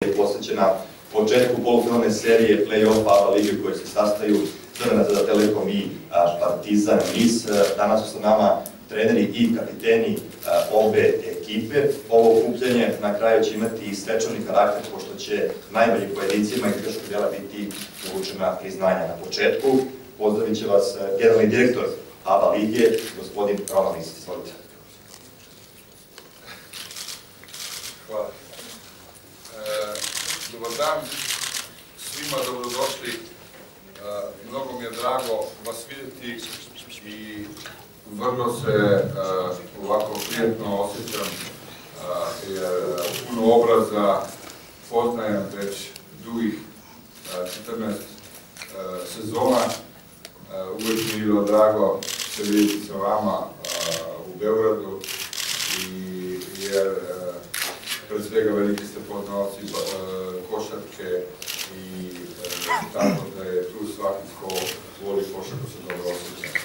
je posvećena početku polufinalne serije play-off ABA lige koje se sastaju Crvena za Telekom i Partizan NIS. Danas su sa nama treneri i kapiteni obe ekipe. Ovo okupljanje na kraju će imati i svečani karakter, pošto će najbolji pojedicima igračkog dela biti uručena priznanja na početku. Pozdravit će vas generalni direktor ABA lige, gospodin Roman Nis. Hvala. Dobar dan, svima dobrodošli. Mnogo mi je drago vas vidjeti i vrlo se ovako prijetno osjećam jer puno obraza poznajem već dugih 14 sezona. Uvijek mi je bilo drago se vidjeti sa vama u Beogradu jer pred svega veliki ste poznalci košarke i tako da je tu svaki ko voli košarku se dobro osjeća.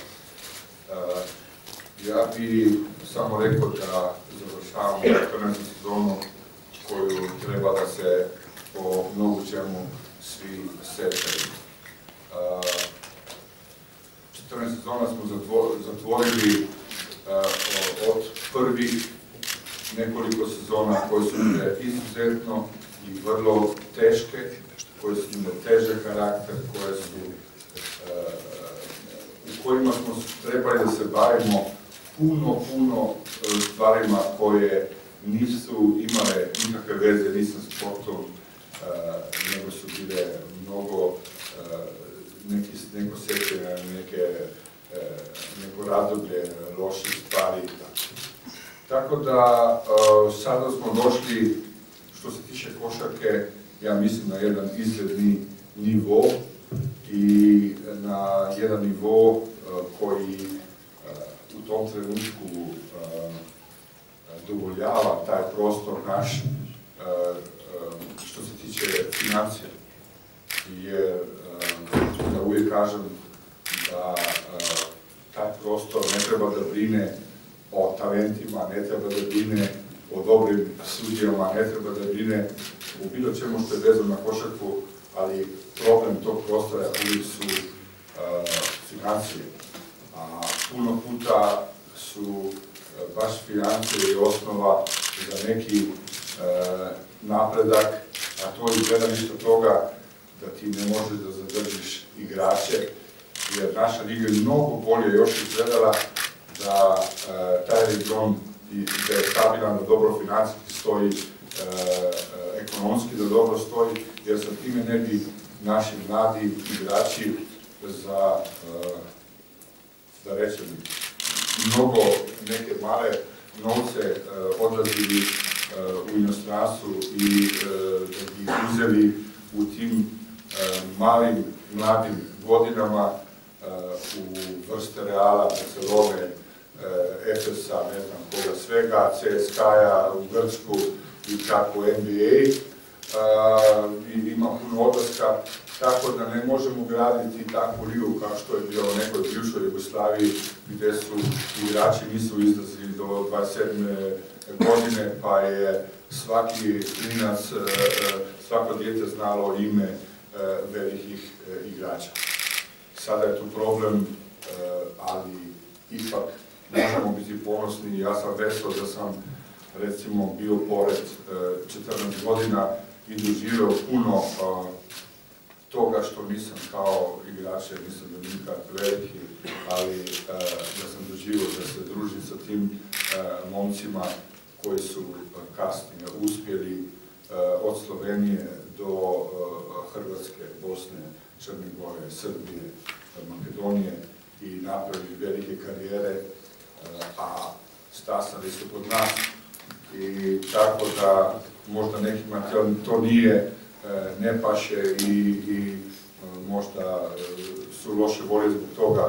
Ja bi samo rekao da završavamo 14. sezonu koju treba da se po mnogu čemu svi sećaju. 14 sezona smo zatvorili od prvih nekoliko sezona koje su bile izuzetno i vrlo teške, koje su imale teže karakter, koje su, u kojima smo trebali da se bavimo puno, puno stvarima koje nisu imale nikakve veze ni sa sportom, nego su bile mnogo neki, neko sećanje, neke, neko radoblje loših stvari tako. Da sada smo došli, što se tiče košarke, ja mislim na jedan izgledni nivo i na jedan nivo koji u tom trenutku dovoljava taj prostor naš što se tiče financija. Jer ja uvijek kažem da taj prostor ne treba da brine o talentima, ne treba da brine o dobrim sudijama, ne treba da brine u bilo čemu što je vezano na košarku, ali problem tog prostora uvijek su financije. Puno puta su uh, baš financije i osnova za neki uh, napredak, a to izgleda ništa toga da ti ne možeš da zadržiš igrače, jer naša liga je mnogo bolje još izgledala da e, taj region i da je stabilan, da dobro financijski stoji, e, e, ekonomski da dobro stoji, jer sa time ne bi naši mladi igrači za, da rečem, mnogo neke male novce odlazili u inostranstvu i da bi uzeli u tim malim, mladim godinama u vrste Reala, Barcelone, Efesa, ne znam koga svega, CSKA u Grčku i čak u NBA. I ima puno odlaska, tako da ne možemo graditi takvu ligu kao što je bilo u nekoj bivšoj Jugoslaviji, gde su igrači nisu izlazili do 27. godine, pa je svaki klinac, svako dijete znalo ime velikih igrača. Sada je tu problem, ali ipak možemo biti ponosni. Ja sam vesel da sam recimo bio pored 14 godina i doživeo puno toga što nisam kao igrač, nisam da nikad veliki, ali da sam doživio da se družim sa tim momcima koji su kasnije uspjeli od Slovenije do Hrvatske, Bosne, Črne Gore, Srbije, Makedonije i napravili velike karijere a stasali su kod nas. I tako da možda nekima to nije e, ne paše i, i e, možda e, su loše volje zbog toga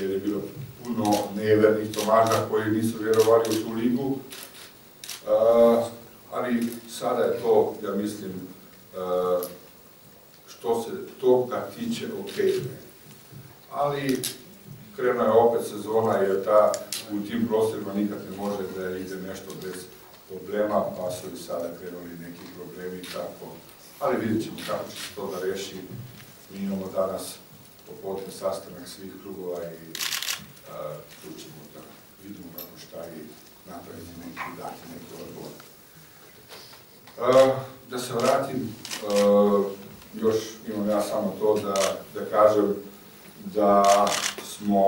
jer je bilo puno nevernih Tomaža koji nisu vjerovali u tu ligu. Ali sada je to, ja mislim, što se toga tiče ok. Ali krena je opet sezona jer ta, u tim prostorima nikad ne može da ide nešto bez problema, pa su i sada krenuli neki problemi tako. Ali vidjet ćemo kako će se to da reši. Mi imamo danas popodne sastanak svih klubova i tu ćemo da vidimo kako šta i napraviti neki dati neki. Uh, da se vratim, još imam ja samo to da, da kažem da smo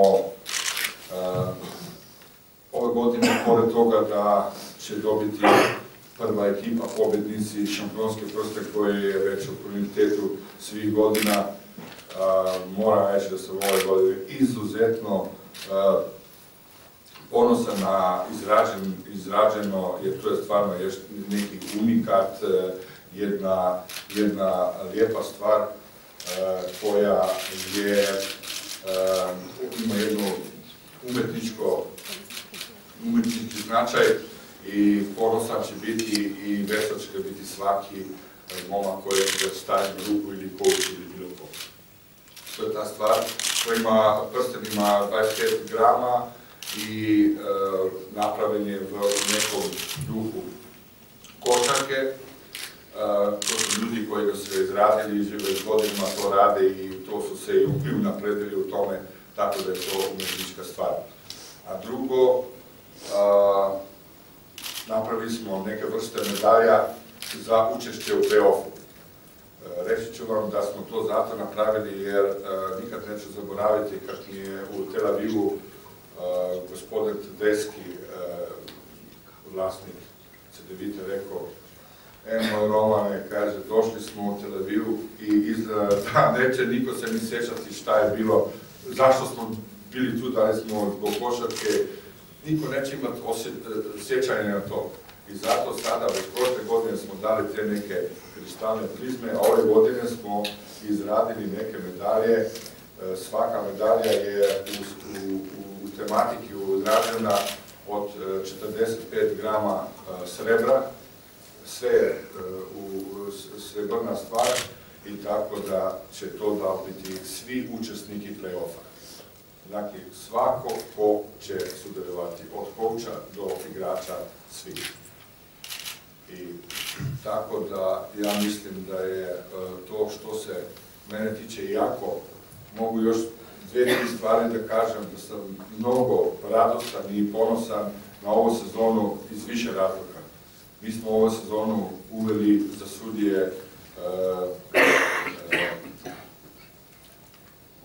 ove godine, pored toga da će dobiti prva ekipa pobednici šampionske proste koje je već u prioritetu svih godina, uh, moram reći da sam ove godine izuzetno ponosan na izrađen, izrađeno, jer to je stvarno neki unikat, jedna, jedna lijepa stvar koja je, ima jedno umetničko, značaj i ponosan će biti i vesel će biti svaki momak koji će da stavi ruku ili ković ili bilo ko. To je ta stvar koja ima, prsten ima 25 grama, i e, napravljen je v nekom duhu košarke. E, to su ljudi koji ga su izradili i već godinama to rade i to su se i napredili u tome, tako da je to umetnička stvar. A drugo, e, napravili smo neke vrste medalja za učešće u play-offu. E, reći ću vam da smo to zato napravili jer e, nikad neću zaboraviti kad mi je u Tel Avivu gospodin Tedeski, vlasnik CDVita, rekao, e, moj Romane, kaže, došli smo u Tel Avivu i izgleda, da, neće niko se ni sjećati šta je bilo, zašto smo bili tu, da li smo zbog košarke, niko neće imati sjećanje na to. I zato sada, već prošle godine smo dali te neke kristalne prizme, a ove godine smo izradili neke medalje. E, svaka medalja je u, u, u tematiki udražena od 45 e, grama e, srebra, sve je u srebrna stvar i tako da će to da biti svi učesniki play-offa. Dakle, svako ko će sudelovati, od kouča do igrača, svi. I tako da ja mislim da je e, to što se mene tiče jako, mogu još dve stvari da kažem da sam mnogo radostan i ponosan na ovu sezonu iz više razloga. Mi smo ovu sezonu uveli za sudije uh,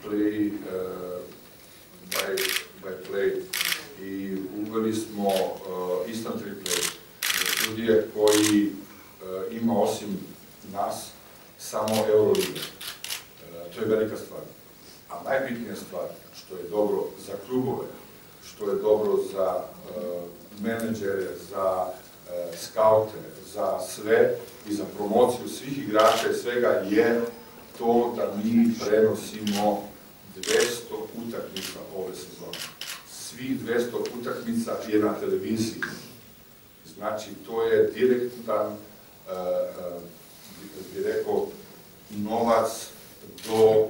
play, uh, by, by play i uveli smo uh, instant replay za sudije koji uh, ima osim nas samo Euroliga. Uh, to je velika stvar. A najbitnija stvar, što je dobro za klubove, što je dobro za e, menedžere, za e, skaute, za sve i za promociju svih igrača i svega je to da mi prenosimo 200 utakmica ove sezone. Svih 200 utakmica je na televiziji. Znači, to je direktan, e, e, bih rekao, novac do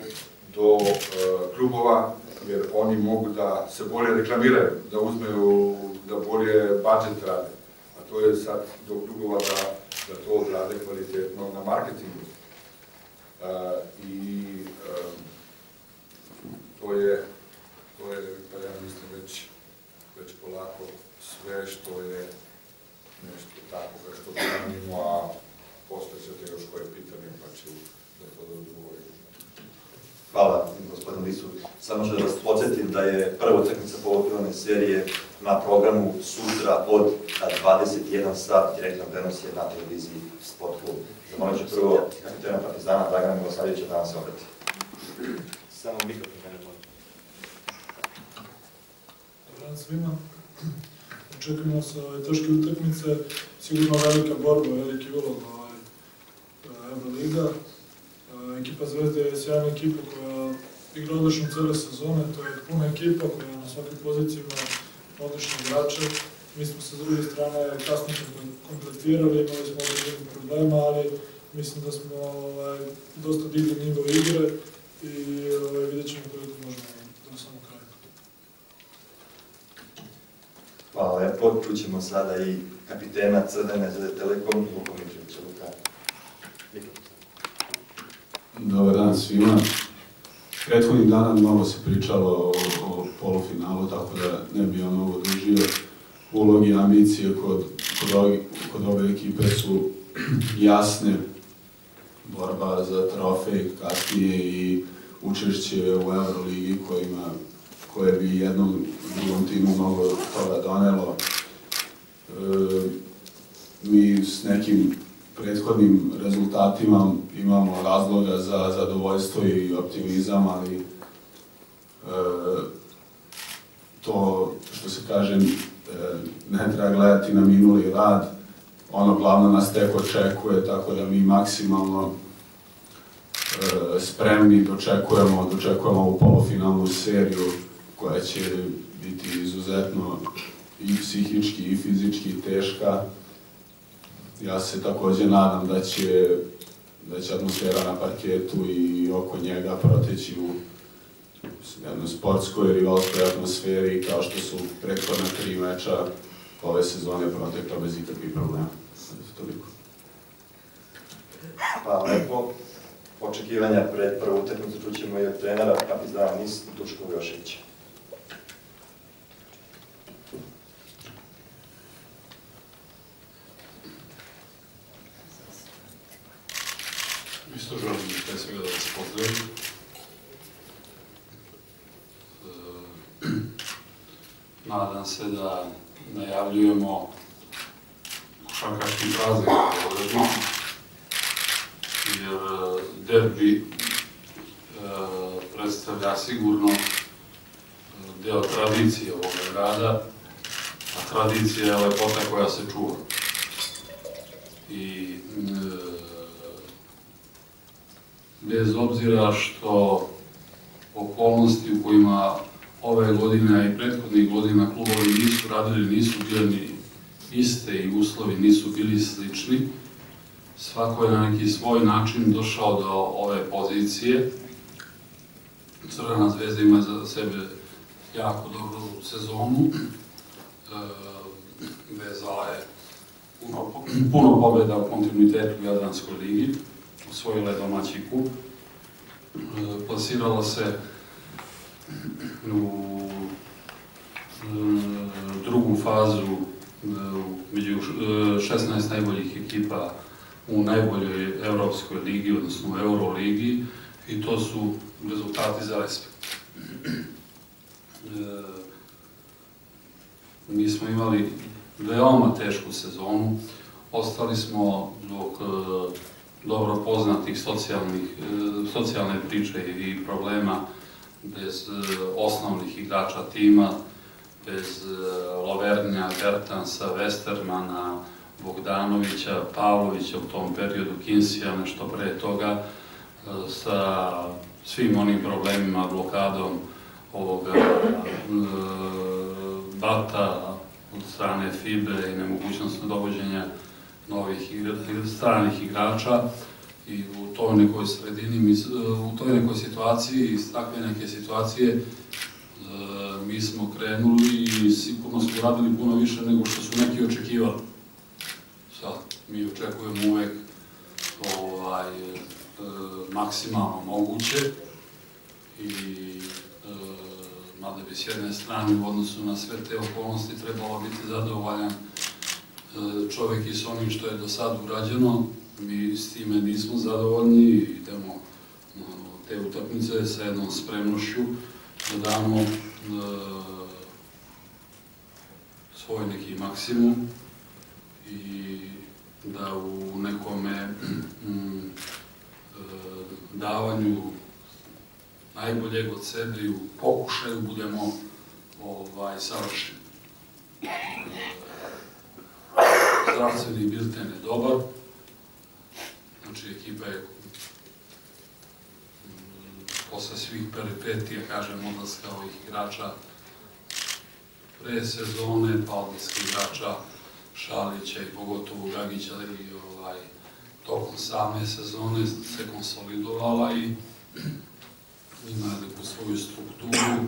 do e, klubova, jer oni mogu da se bolje reklamiraju, da uzmeju, da bolje budžet rade. A to je sad do klubova da, da to odrade kvalitetno na marketingu. E, I to je, to je, pa ja mislim, već, već polako sve što je nešto tako što branimo, a posle ćete još koje pitanje, pa ću da to da odgovorim. Hvala, gospodin Lisu. Samo što da vas podsjetim da je prva utakmica polufinalne serije na programu sutra od 21 sat, direktno prenos je na televiziji Sport Club. Zamolit ću prvo kapitena Partizana Dragana Milosavljevića da nam se obrati. Samo mikrofon mene molim. Dobar dan svima. Očekujemo se ove teške utakmice, sigurno velika borba, veliki ulog ovaj, Euroliga. Ekipa Zvezde je sjajna ekipa koja igra odlično cele sezone, to je puna ekipa koja na svakoj poziciji ima odlične igrače. Mi smo se s druge strane kasnije kompletirali, imali smo određenih problema, ali mislim da smo ovaj, dosta digli nivo igre i ovaj, vidjet ćemo koliko možemo do samog kraja. Hvala lepo, čućemo sada i kapitena Crvene zvezde Telekom, Luka Mitrovića. Luka. Dobar dan svima. Prethodnih dana mnogo se pričalo o, polufinalu, tako da ne bi on mnogo dužio. Ulogi i ambicije kod, kod, ove, kod ove ekipe su jasne. Borba za trofej kasnije i učešće u Euroligi kojima, koje bi jednom drugom timu mnogo toga donelo. E, mi s nekim prethodnim rezultatima imamo razloga za zadovoljstvo i optimizam, ali e, to što se kaže e, ne treba gledati na minuli rad, ono glavno nas tek očekuje, tako da mi maksimalno spremni dočekujemo, dočekujemo ovu polufinalnu seriju koja će biti izuzetno i psihički i fizički teška. Ja se takođe nadam da će, da će atmosfera na parketu i oko njega proteći u jednoj sportskoj, rivalskoj atmosferi, kao što su prethodna tri meča ove sezone protekla bez ikakvih problema. Toliko. Hvala lepo. Očekivanja pred prvu utakmicu čućemo i od trenera Kapitana Nis Duško Joševića. Isto želim pre svega da vas pozdravim. E, Nadam se da najavljujemo košarkaški praznik Beogradu, jer e, derbi e, predstavlja sigurno e, deo tradicije ovog grada, a tradicija je lepota koja se čuva. I bez obzira što okolnosti u kojima ove godine i prethodnih godina klubovi nisu radili, nisu bili ni iste i uslovi nisu bili slični, svako je na neki svoj način došao do ove pozicije. Crvena zvezda ima za sebe jako dobru sezonu, e, vezala je puno, puno pobjeda u kontinuitetu u Jadranskoj ligi, osvojila je domaći kup, e, plasirala se u e, drugu fazu e, među 16 najboljih ekipa u najboljoj Evropskoj ligi, odnosno Euroligi, i to su rezultati za respekt. Mi smo imali veoma tešku sezonu, ostali smo zbog dobro poznatih socijalnih, socijalne priče i problema bez osnovnih igrača tima, bez Lovernja, Bertansa, Westermana, Bogdanovića, Pavlovića u tom periodu, Kinsija, nešto pre toga, sa svim onim problemima, blokadom ovoga bata od strane FIBE i nemogućnost dovođenja novih stranih igrača i u toj nekoj sredini, u toj nekoj situaciji, iz takve neke situacije, mi smo krenuli i sigurno smo radili puno više nego što su neki očekivali. Sad, mi očekujemo uvek ovaj, maksimalno moguće i mada bi s jedne strane u odnosu na sve te okolnosti trebalo biti zadovoljan čovek i s onim što je do sad urađeno, mi s time nismo zadovoljni i idemo te utakmice sa jednom spremnošću da damo e, svoj neki maksimum i da u nekome mm, e, davanju najboljeg od sebe i u pokušaju budemo ovaj, savršeni. Zdravstveni bilten je dobar, znači ekipa je posle svih peripetija, kažem, odlaska ovih igrača pre sezone, pa odlaska igrača Šalića i pogotovo Gagića i ovaj, tokom same sezone se konsolidovala i ima neku svoju strukturu,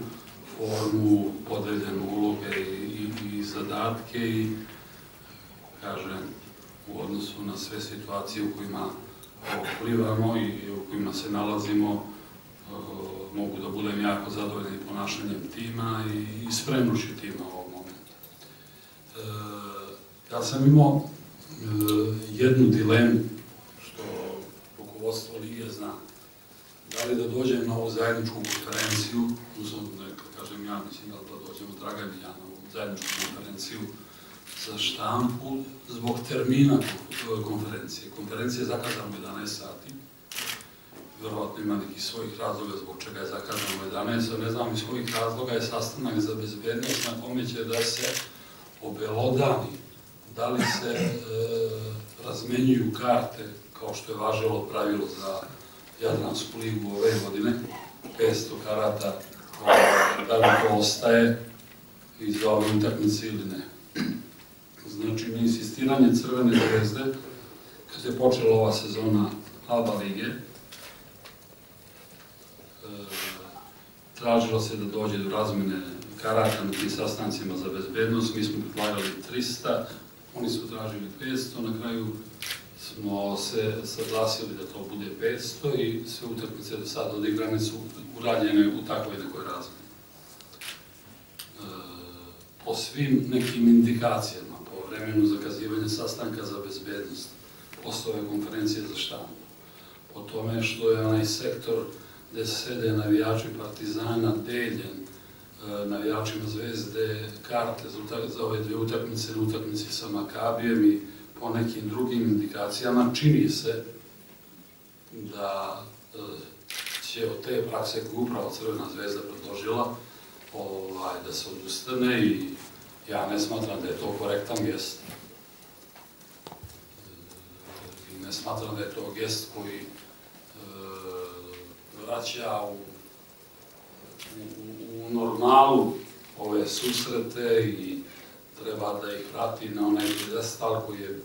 formu, podeljenu uloge i, i, i zadatke i kažem, u odnosu na sve situacije u kojima plivamo i u kojima se nalazimo, mogu da budem jako zadovoljan ponašanjem tima i spremnošću tima ovog momenta. E, ja sam imao e, jednu dilemu, što rukovodstvo Lige zna, da li da dođem na ovu zajedničku konferenciju, uzom, neka kažem ja, mislim da dođem od Dragan i ja na ovu zajedničku konferenciju za štampu zbog termina konferencije. Konferencija je zakazana u 11 sati. Verovatno ima nekih svojih razloga zbog čega je zakazano u 11, ne znam iz kojih razloga je sastanak za bezbednost na kome će da se obelodani da li se e, razmenjuju karte kao što je važilo pravilo za Jadransku ligu ove godine, 500 karata, da li to ostaje i za ove utakmice ili ne. Znači, na insistiranje Crvene zvezde, kad je počela ova sezona Alba Lige, e, tražilo se da dođe do razmene karata na tim sastancima za bezbednost, mi smo predlagali 300, oni su tražili 500, na kraju smo se saglasili da to bude 500 i sve utakmice do sada odigrane su urađene u takvoj nekoj razmeni. E, po svim nekim indikacijama, vremenu zakazivanja sastanka za bezbednost, posle ove konferencije za štampu, po tome što je onaj sektor gde sede navijači Partizana deljen e, navijačima Zvezde karte za, za ove dve utakmice, utakmice sa Makabijem i po nekim drugim indikacijama, čini se da e, će od te prakse koju upravo Crvena zvezda predložila ovaj, da se odustane i ja ne smatram da je to korektan gest. E, I ne smatram da je to gest koji e, vraća u, u, u normalu ove susrete i treba da ih vrati na onaj pjedestal koji, je,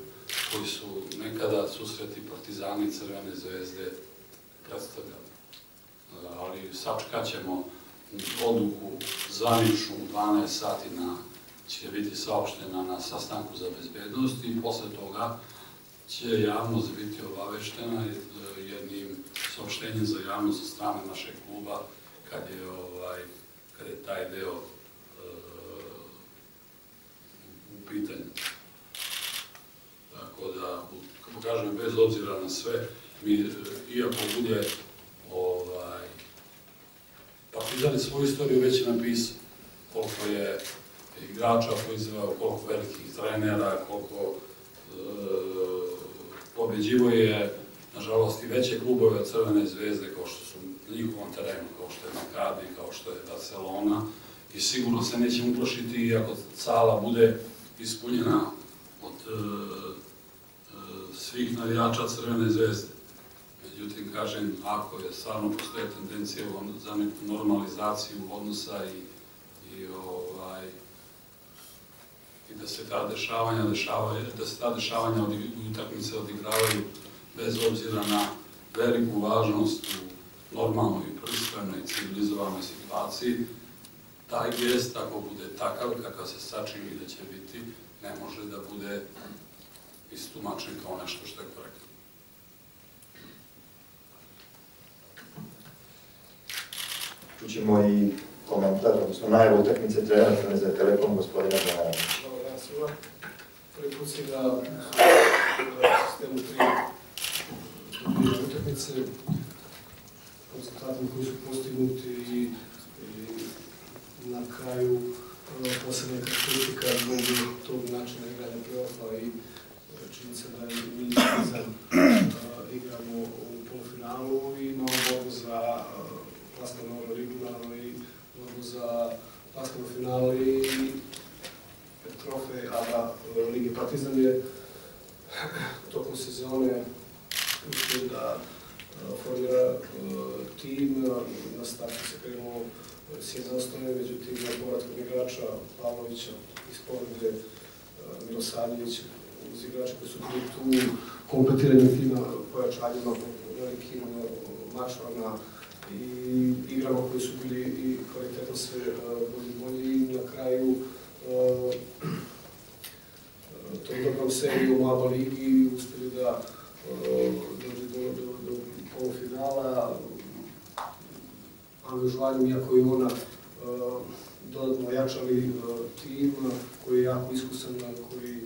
koji su nekada susreti partizani crvene zvezde predstavljali. Ali sačkat ćemo odluku zvaničnu 12 sati na, će biti saopštena na sastanku za bezbednost i posle toga će javnost biti obaveštena jednim saopštenjem za javnost sa strane našeg kluba kad je, ovaj, kad je taj deo pitanje. Tako da, kako kažem, bez obzira na sve, mi, iako bude ovaj, Partizan svoju istoriju već je napisao koliko je igrača proizveo, koliko velikih trenera, koliko e, pobeđivo je, nažalost, i veće klubove od Crvene zvezde, kao što su na njihovom terenu, kao što je Maccabi, kao što je Barcelona, i sigurno se nećemo uplašiti, iako Cala bude ispunjena od e, e, svih navijača Crvene zvezde. Međutim, kažem, ako je stvarno postoje tendencija za neku normalizaciju odnosa i, i, ovaj, i da se ta dešavanja dešavaju, da se ta dešavanja od, utakmice odigravaju bez obzira na veliku važnost u normalnoj, pristojnoj, civilizovanoj situaciji, taj gest, ako bude takav kakav se sačini da će biti, ne može da bude istumačen kao nešto što je korektno. Čućemo i komentar, odnosno najavu utakmice trenera za Telekom, gospodina Bojana. Dobar dan svima. Prvi put si da sistemu tri utakmice, rezultatima koji su postignuti i na kraju posebna kritika zbog tog načina igranja play-offa i e, činjenica da mi izan igramo u polufinalu i imamo borbu za plasman na Euroligu, naravno i borbu za plasman u finalu i trofej ABA Lige Partizan je tokom sezone uspio da formira tim, na startu se krenuo s jedne osnove, međutim, na povratkom igrača Pavlovića iz povrede Milosavljevića, uz igrače koji su bili tu kompletiranjem tima, pojačanjima, velikim mačvama i igrama koji su bili i kvalitetno sve bolji bolji. I na kraju tom dobrom serijom u ABA ligi uspjeli da dođe do, do, do polufinala, angažovanjem, iako i ona dodatno ojačali tim koji je jako iskusan, koji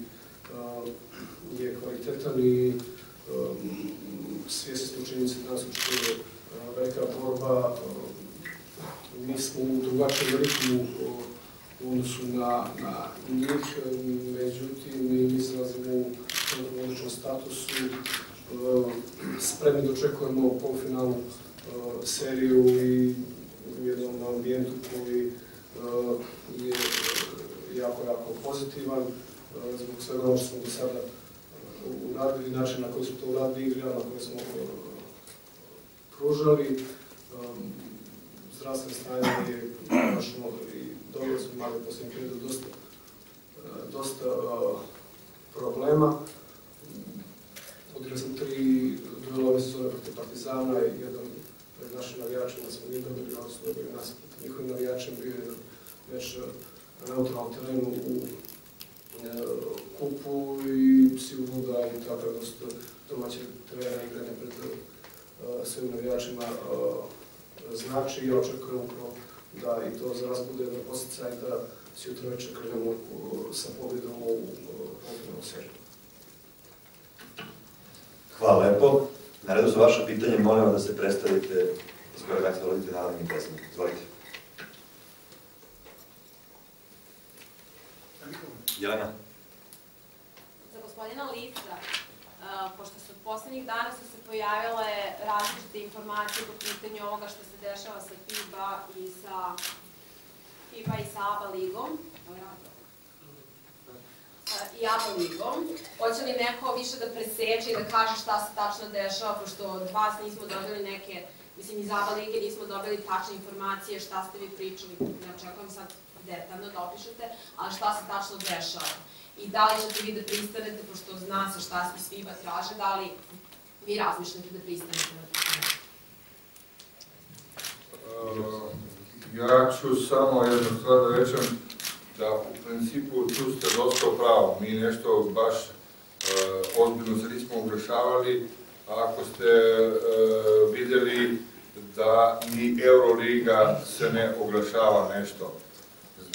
je kvalitetan i svjesni smo činjenice da nas učinuje velika borba. Mi smo u drugačijem ritmu u odnosu na, na njih, međutim mi se nalazimo u odličnom statusu, spremni dočekujemo polufinalnu seriju i u jednom ambijentu koji je jako, jako pozitivan zbog svega ono što smo do sada uradili, način na koji smo to uradili, igre na koje smo pružali. Zdravstvene stanje je našlo i dobro smo imali posljednjem periodu dosta, dosta problema. Odigrali smo tri duela ove sezone protiv Partizana i jedan pred našim navijačima smo mi dobili, ali su dobili nas protiv njihovim navijačima, bio je već na neutralnom terenu u kupu i sigurno da i ta prednost domaće terena igranja pred svojim navijačima znači i očekujem upravo da i to za nas bude jedan posticaj da se jutro večer krenemo sa pobjedom u polufinalnu seriju. Hvala lepo. Na redu su vaše pitanje, molim vas da se predstavite iz kojeg akta vodite narodnim predsjednik. Izvolite. Jelena. Za gospodina Lica, pošto poslednjih dana su se pojavile različite informacije po pitanju ovoga što se dešava sa FIBA i sa FIBA i sa ABA ligom, i ABA ligom. Hoće li neko više da preseče i da kaže šta se tačno dešava, pošto od vas nismo dobili neke, mislim iz ABA lige nismo dobili tačne informacije šta ste vi pričali, ne očekujem sad detaljno da opišete, ali šta se tačno dešava. I da li ćete vi da pristanete, pošto zna se šta se sviba traže, da li vi razmišljate da pristanete na to? Uh, ja ću samo jednu stvar da rečem, da u principu tu ste dosta pravo. Mi nešto baš uh, ozbiljno se nismo ugrešavali, ako ste uh, vidjeli da ni Euroliga se ne oglašava nešto.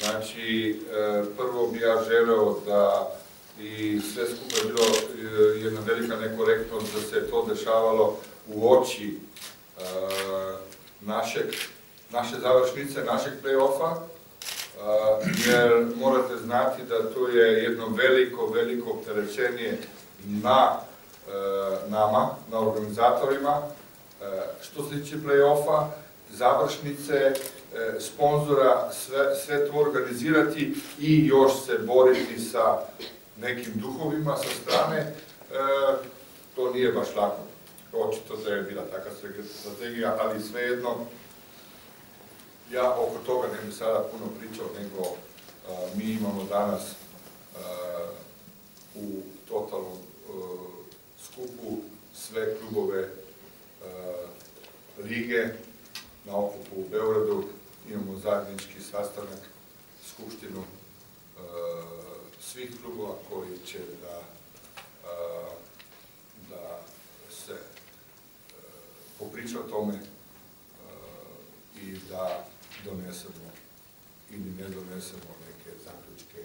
Znači, e, prvo bi ja želeo da i sve skupo je bilo e, jedna velika nekorektnost da se to dešavalo u oči e, našeg, naše završnice, našeg play-offa, jer morate znati da to je jedno veliko, veliko opterećenje na nama, na organizatorima. Što se tiče play-offa, završnice, sponzora, sve, sve to organizirati i još se boriti sa nekim duhovima sa strane, e, to nije baš lako. Očito da je bila takva strategija, ali svejedno, ja oko toga ne bi sada puno pričao, nego a, mi imamo danas a, u totalnom skupu sve klubove lige na okupu u Beogradu, imamo zajednički sastanak, skupštinu e, svih klubova koji će da, e, da se e, popriča o tome i da donesemo ili ne donesemo neke zaključke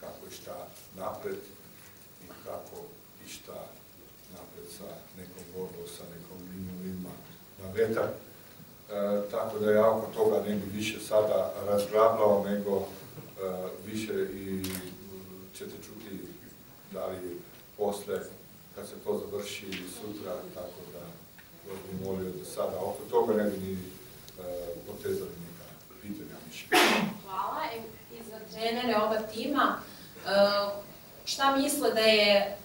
kako i šta napred i kako i šta napred sa nekom borbom, sa nekom linijom na vetar. E, tako da ja oko toga ne bi više sada razglabao, nego e, više i ćete čuti da li posle, kad se to završi sutra, tako da vas bi molio da sada oko toga ne bi ni e, potezali neka pitanja više. Hvala. I za trenere oba tima, e, šta misle da je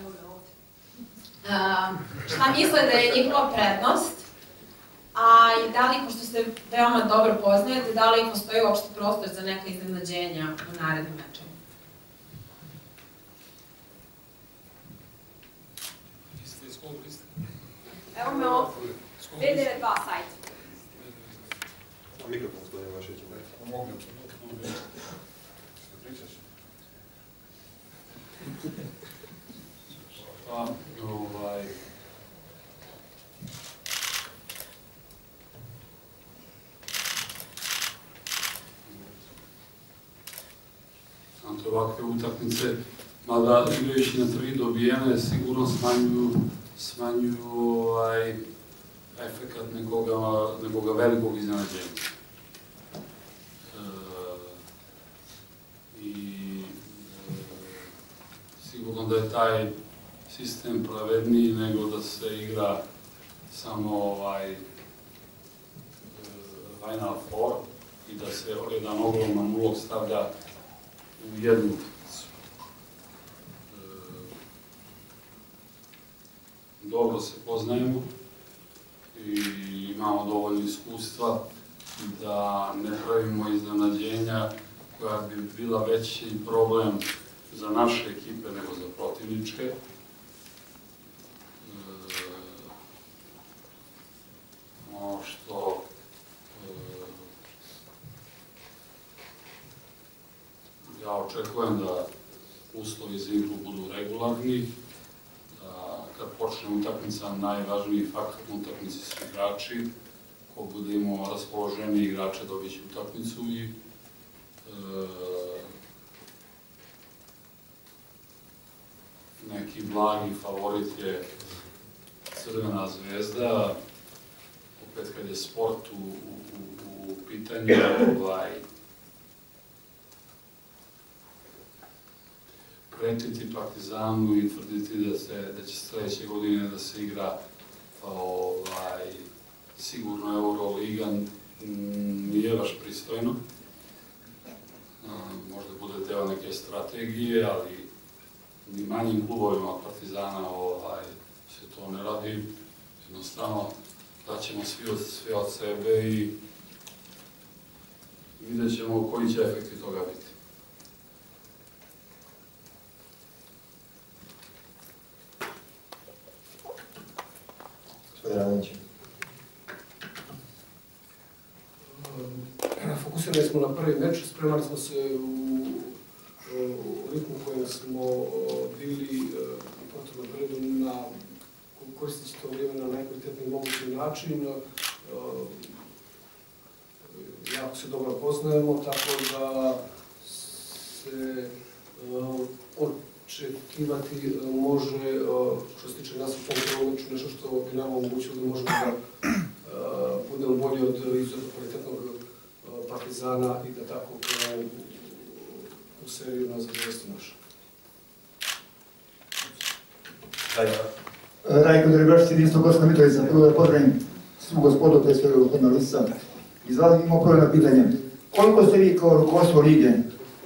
evo ga ovde, e, šta misle da je njihova prednost a i da li, pošto se veoma dobro poznajete, da li postoji uopšte prostor za neka iznenađenja u narednim mečima? Liste iz kog liste? Evo me ovo, B92 sajt. Mikrofon stoje vaše ću reći. Pomogu ću. Se pričaš? Um, ovakve utakmice, mada igrajući na tri dobijene sigurno smanjuju, smanjuju ovaj, efekat nekoga, nekoga velikog iznenađenja. E, I e, sigurno da je taj sistem pravedniji nego da se igra samo ovaj, e, Final Four i da se jedan ogroman ulog stavlja u jednu utakmicu. E, Dobro se poznajemo i imamo dovoljno iskustva da ne pravimo iznenađenja koja bi bila veći problem za naše ekipe nego za protivničke. E, Ono što e, ja očekujem da uslovi za igru budu regularni, da kad počne utakmica najvažniji faktor na utakmici su igrači, ko bude imao raspoloženije igrače dobit će utakmicu i e, neki blagi favorit je Crvena zvezda, opet kad je sport u, u, u pitanju, ovaj, pretiti Partizanu i tvrditi da, se, da će sledeće godine da se igra ovaj, sigurno Euroliga m, nije baš pristojno. Možda bude deo neke strategije, ali ni manjim klubovima Partizana ovaj, se to ne radi. Jednostavno, daćemo svi od, sve od sebe i vidjet ćemo koji će efekti toga biti. Gospodin Radonić. E, Fokusirali smo na prvi meč, spremali smo se u, u ritmu u kojem smo bili e, u protivnom periodu na koristeći to vrijeme na najkvalitetniji mogući način. E, Jako se dobro poznajemo, tako da se e, očekivati e, može, e, što se tiče nas u tom nešto što bi nam omogućilo da možemo da e, budemo bolji od izuzetno kvalitetnog Partizana i da tako u seriju na zadovoljstvo naše. Dalje. Rajko Drebašci, Dinstvo Gorska Mitrovica, prvo da pozdravim svu gospodu, pre svega gospodina Lisa. Izvazim imamo prvo na pitanje. Koliko ste vi kao rukovodstvo lige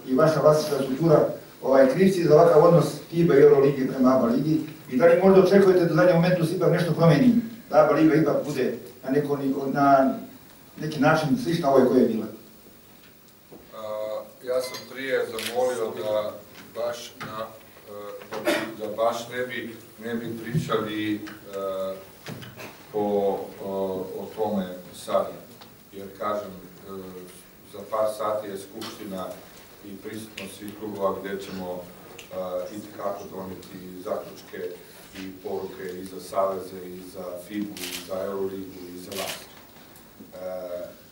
i vaša vlasnička struktura ovaj, krivci za ovakav odnos FIBA i Euroligi prema ABA ligi i da li možda očekujete da u zadnjem momentu se ipak nešto promeni, da ABA liga ipak bude na, neko, na neki način slična ovoj koja je bila? A, ja sam prije zamolio da baš na e, da, baš ne bi ne bi pričali e, o, o, o tome sada. Jer kažem, e, za par sati je skupština i prisutnost svih klubova gdje ćemo i kako donijeti zaključke i poruke i za Saveze, i za FIBU, i za Euroligu, i za vas.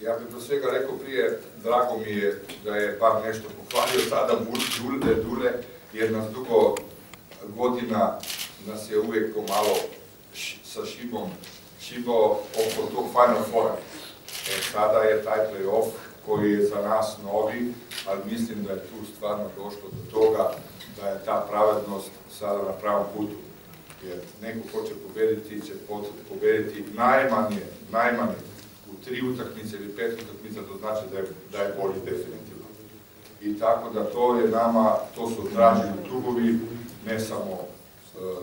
Ja bih do svega rekao prije, drago mi je da je bar nešto pohvalio sada Dule, Dule, jer nas dugo godina nas je uvijek pomalo sa šibom šibao oko tog Final Fora. E, sada je taj playoff koji je za nas novi, ali mislim da je tu stvarno došlo do toga da je ta pravednost sada na pravom putu. Jer neko ko će pobediti, će pobediti najmanje, najmanje u tri utakmice ili pet utakmica, to znači da je, da je bolji definitivno. I tako da to je nama, to su tražili klubovi, ne samo uh,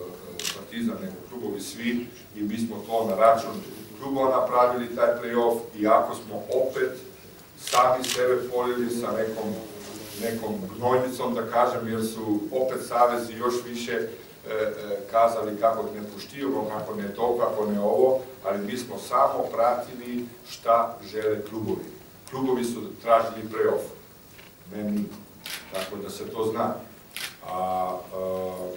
Partizan, nego klubovi svi i mi smo to na račun klubova napravili taj play-off i ako smo opet sami sebe polili sa nekom, nekom gnojnicom, da kažem, jer su opet savezi još više e, e, kazali kako ne poštivamo, kako ne to, kako ne ovo, ali mi smo samo pratili šta žele klubovi. Klubovi su tražili play-off, ne mi. Tako da se to zna. A, a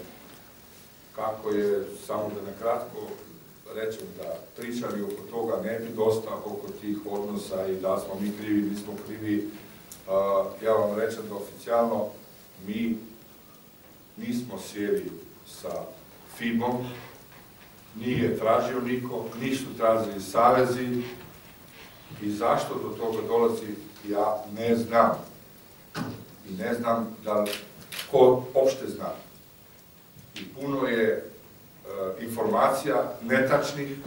kako je, samo da na kratko rečem da pričali oko toga ne bi dosta oko tih odnosa i da smo mi krivi, nismo krivi. Ja vam rečem da oficijalno mi nismo sjeli sa FIBom, nije tražio niko, nisu tražili savezi i zašto do toga dolazi, ja ne znam. I ne znam da ko opšte zna. I puno je informacija netačnih,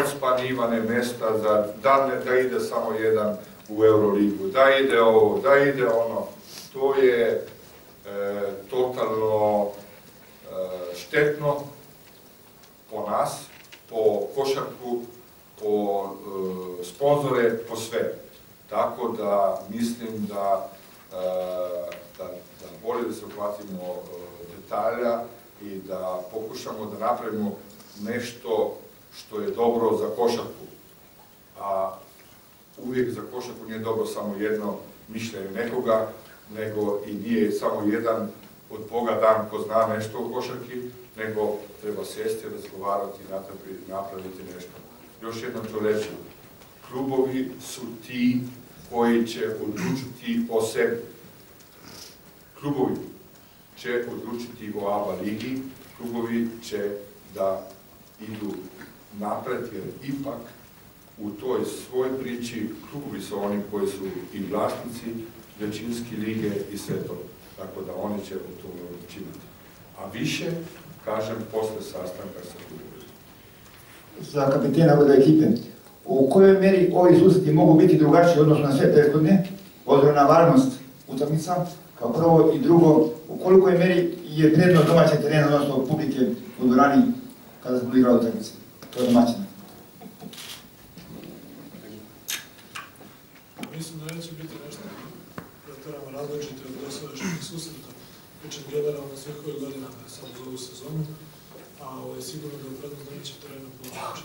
odspanivane mesta za da, da ide samo jedan u Euroligu, da ide ovo, da ide ono. To je e, totalno e, štetno po nas, po košarku, po sponzore, po sve. Tako da mislim da, da, da bolje da se uhvatimo detalja i da pokušamo da napravimo nešto što je dobro za košarku. A uvijek za košarku nije dobro samo jedno mišljenje nekoga, nego i nije samo jedan od Boga dan ko zna nešto o košarki, nego treba sjesti, razgovarati i napraviti, nešto. Još jednom ću reći, klubovi su ti koji će odlučiti o sebi. Klubovi će odlučiti o ABA ligi, klubovi će da idu napred, jer ipak u toj svoj priči klubovi su oni koji su i vlasnici većinski lige i sve to. Tako da oni će o tome odlučivati. A više, kažem, posle sastanka sa klubom. Za kapitena ove ekipe, u kojoj meri ovi susreti mogu biti drugačiji odnosno na sve prethodne, odnosno na varnost utakmica, kao prvo i drugo, u kolikoj meri je prednost domaćeg terena, odnosno publike u dvorani kada smo igrali utakmice. To je domaćina. Mislim da neće biti nešto pretjerano različite od dosadašnjih susreta. Pričam generalno svih ovih godina, ne samo za ovu sezonu, a ovo je sigurno da je prednost domaćeg terena znači.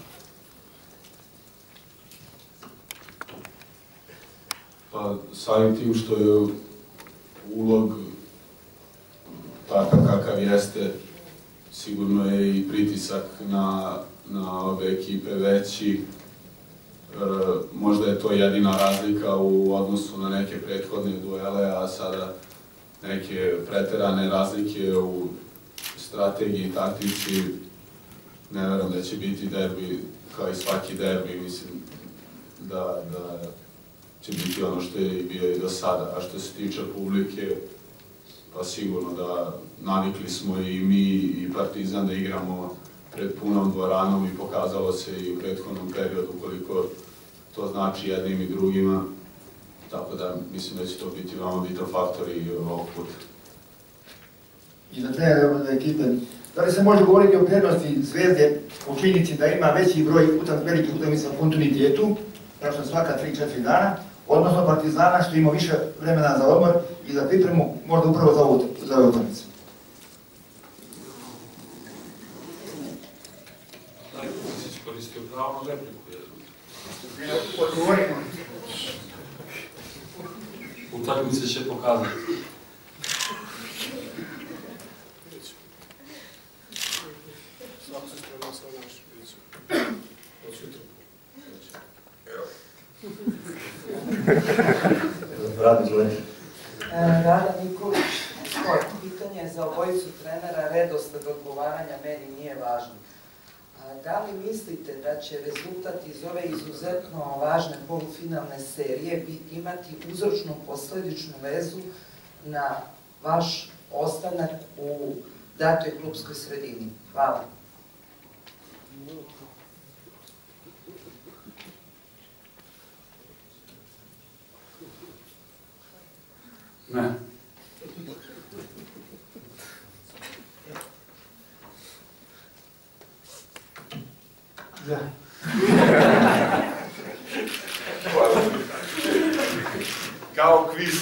Pa samim tim što je ulog takav kakav jeste, sigurno je i pritisak na, na ove ekipe veći. E, možda je to jedina razlika u odnosu na neke prethodne duele, a sada neke preterane razlike u strategiji, taktici. Ne verujem da će biti derbi kao i svaki derbi, mislim da, da će biti ono što je bio i do sada. A što se tiče publike, pa sigurno da navikli smo i mi i Partizan da igramo pred punom dvoranom i pokazalo se i u prethodnom periodu koliko to znači jednim i drugima. Tako da mislim da će to biti veoma bitan faktor i ovog puta. I za ove ekipe, da li se može govoriti o prednosti Zvezde u činjenici da ima veći broj utak, velikih utakmica u kontinuitetu, praktično svaka 3-4 dana, odnosno Partizana što ima više vremena za odmor i za pripremu, možda upravo za ovu, za ovu utakmicu. Taj si iskoristio pravo na repliku. jer Odgovorimo. Utakmice će pokazati. Svako se naš. Od sutra. Radi E, Rada Nikolić, sport. Pitanje za obojicu trenera, redosled odgovaranja meni nije važno. Da li mislite da će rezultat iz ove izuzetno važne polufinalne serije imati uzročno posledičnu vezu na vaš ostanak u datoj klubskoj sredini? Hvala. Ne. Da. Kao kviz.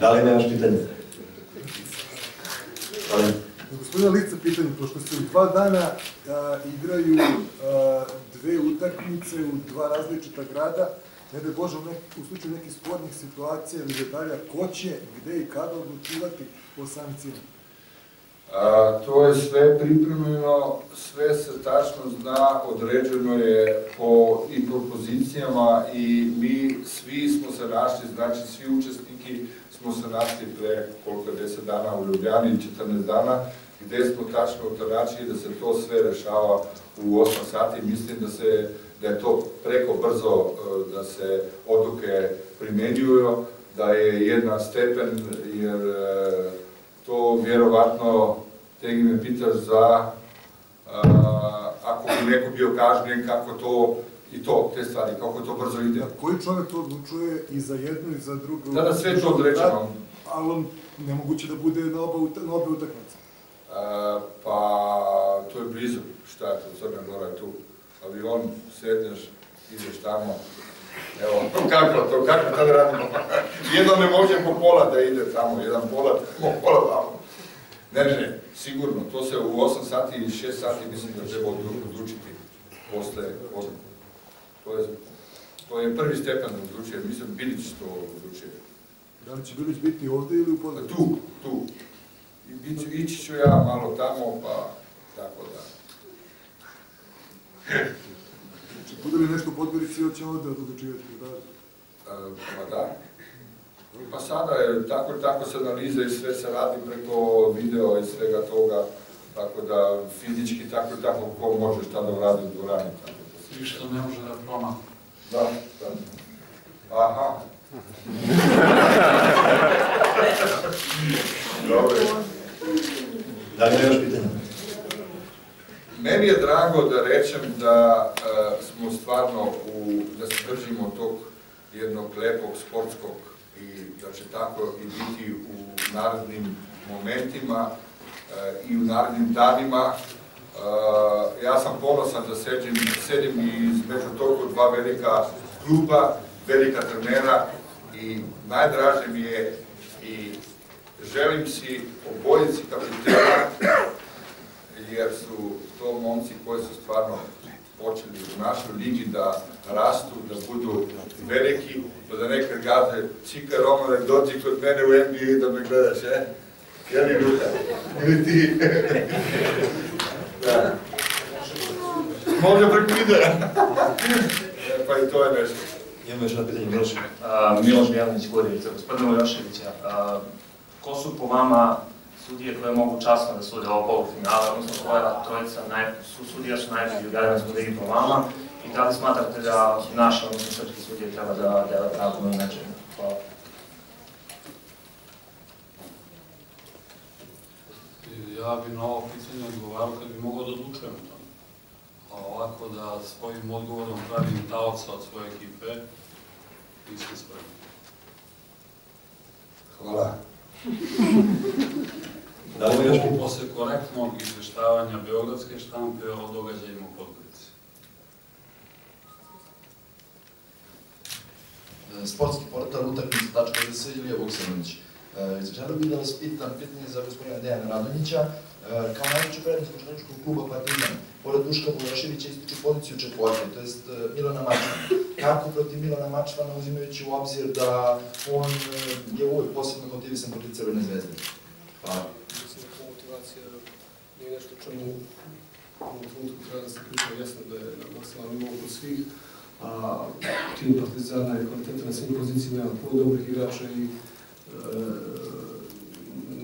Da li nemaš pitanje? Da li? Gospodina Lica pitanje, pošto se u dva dana a, igraju a, dve utakmice u dva različita grada, ne da Bože, u, slučaju nekih spornih situacija ili detalja, ko će, gde i kada odlučivati o sankcijama? A, to je sve pripremljeno, sve se tačno zna, određeno je po i po pozicijama i mi svi smo se našli, znači svi učesniki smo se našli pre koliko je 10 dana u Ljubljani, 14 dana, gde smo tačno utoračili da se to sve rešava u 8 sati. Mislim da se da je to preko brzo e, da se odluke primenjuju, da je jedan stepen, jer e, to vjerovatno, te me pitaš za a, ako bi neko bio kažnjen, kako to i to, te stvari, kako to brzo ide. Da, koji čovjek to odlučuje i za jednu i za drugu? Da, da, sve to određeno. Ali on nemoguće da bude na oba, na obe utakmice. Pa, to je blizu, šta je to, Crna Gora je tu. Avion, sedneš, ideš tamo, evo, kako to, kako to da radimo? Jedno ne može po pola da ide tamo, jedan pola, po pola tamo. Ne, ne, sigurno, to se u 8 sati i 6 sati mislim da treba odlu- odlučiti posle odluku. To je, to je prvi stepen da odlučuje, mislim Bilić to odlučuje. Da li će Bilić biti ovde ili u Podgorici? Tu, tu. I ići ću ja malo tamo, pa tako da. Znači, bude li nešto Podgorici ili će ovde odlučivati? Da. E, Pa da. Pa sada je tako tako se analiza i sve se radi preko video i svega toga, tako da fizički tako i tako ko može šta da uradi u dvorani. Tako da Ništa ne može da promakne. Da, da. Aha. Dobro. Da li još pitanja? Meni je drago da rečem da e, smo stvarno u, da se držimo tog jednog lepog sportskog i da će tako i biti u narednim momentima e, i u narednim danima. E, ja sam ponosan da sedim, sedim između toliko dva velika kluba, velika trenera i najdraže mi je i želim si obojici kapitena jer su to momci koji su stvarno počeli u našoj ligi da rastu, da budu veliki, pa da nekad gaze Čika Romane, dođi kod mene u NBA da me gledaš, e? Ja mi Luka, ili ti? da. Može preko videa. E, pa i to je nešto. Imamo još jedno pitanje, Miloš. A, Miloš Bjelanić Gurjevica, gospodine Miloševića, a, ko su po vama sudije koje mogu časno da sude ovo polufinale, odnosno koja trojica naj, su sudija su najbolji u Jadranskoj ligi po vama i da li smatrate da naše, odnosno srpski sudije treba da dele pravdu na nečemu? Hvala. Ja bi na ovo pitanje odgovarao kad bi mogao da odlučujem o tome. A ovako da svojim odgovorom pravim taoca od svoje ekipe, nisam spreman. Hvala. Da li još Ovo posle korektnog izveštavanja Beogradske štampe o događajima u Podgorici. sportski portal utakmica.rs Ilija Vuksanović. E, Želeo bih da vas pitam pitanje za gospodina Dejana Radonjića. E, Kao najveću prednost učeničkog kluba Partizan, pored Duška Bulaševića ističu poziciju četvorke, to jest e, Milana Mačvana. Kako protiv Milana Mačvana, uzimajući u obzir da on e, je uvijek posebno motivisan protiv Crvene zvezde? Hvala. Mislim da ta motivacija nije nešto o čemu u ovom trenutku treba da se priča jasno da je na nivou kod svih, a tim Partizana je kvalitetan na svim pozicijama, ima puno dobrih igrača i e,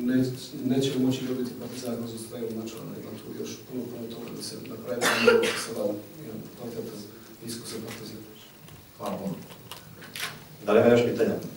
ne, nećemo moći dobiti Partizan kroz ostavljaju načela, ima tu još puno, puno toga da se napravi da mogu se sada jedan kvalitetan iskusan Partizan. Hvala puno. Da li ima još pitanja?